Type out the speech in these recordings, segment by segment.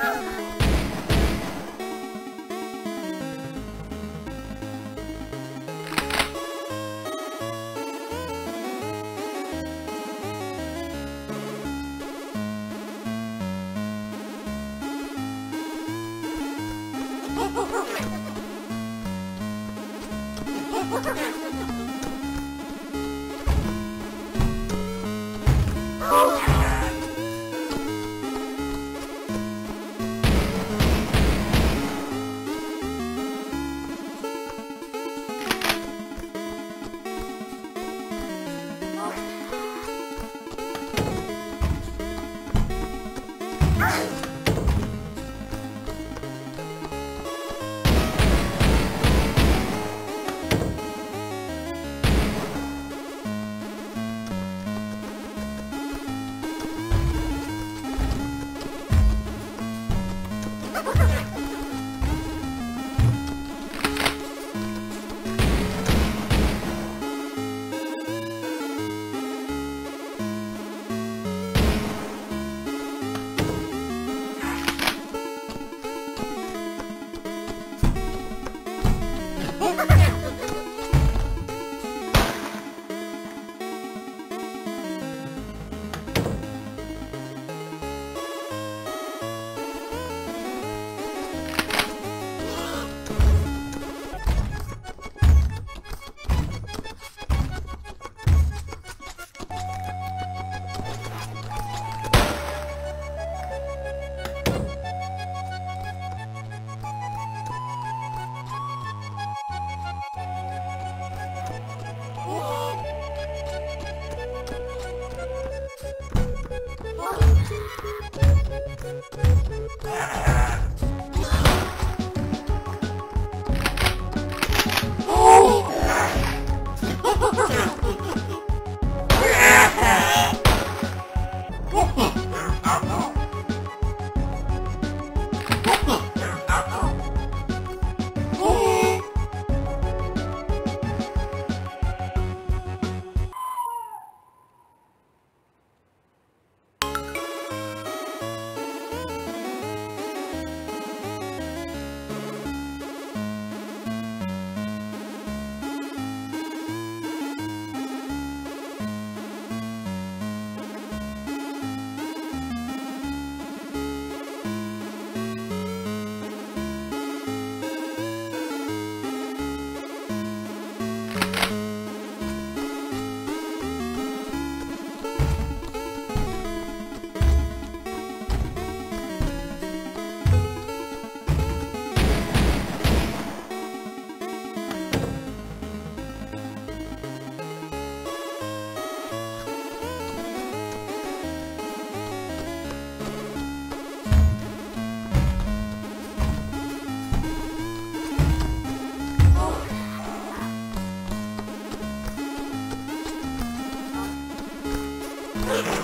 Ha ha ha! Yeah.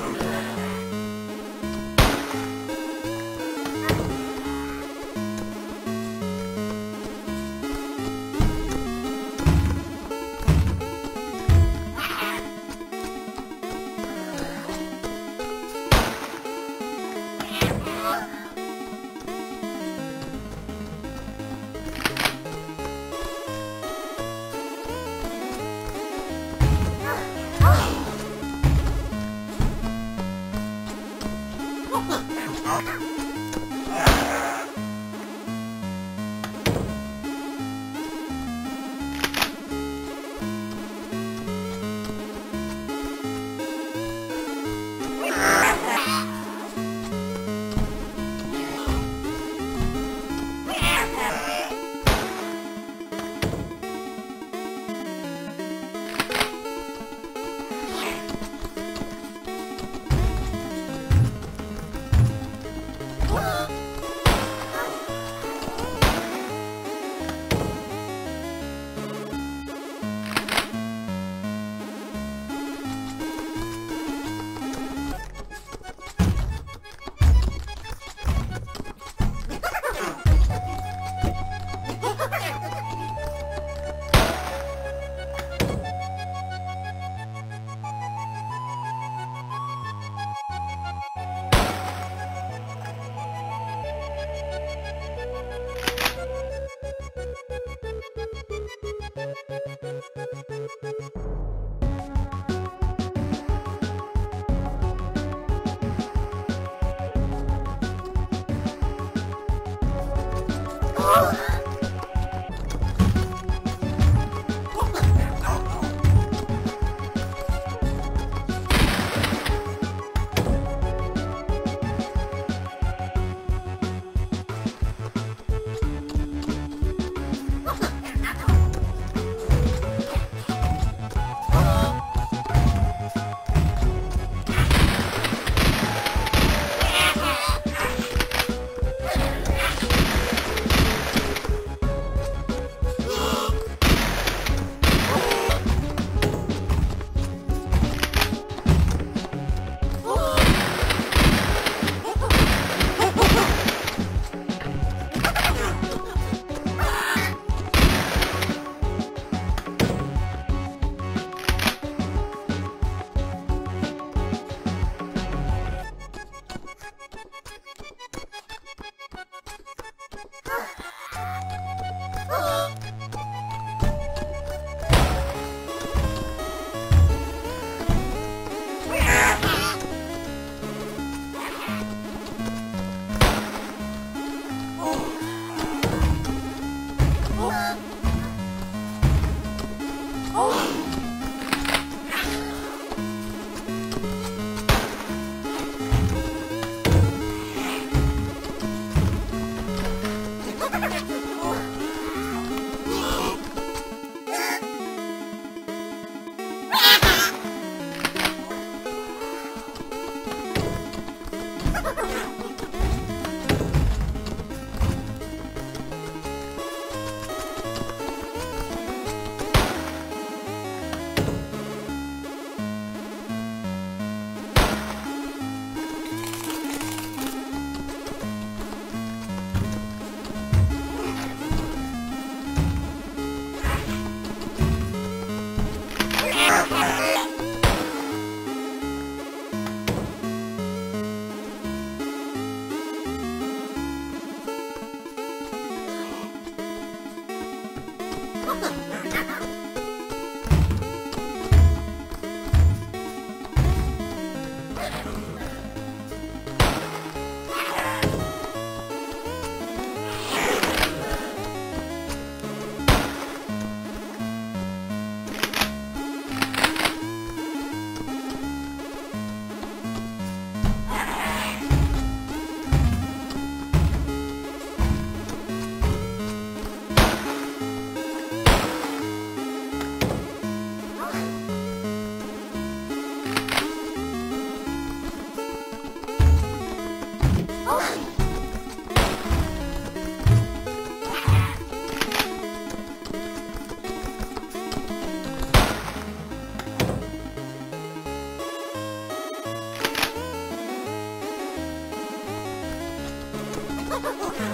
Ha ha ha! Oh!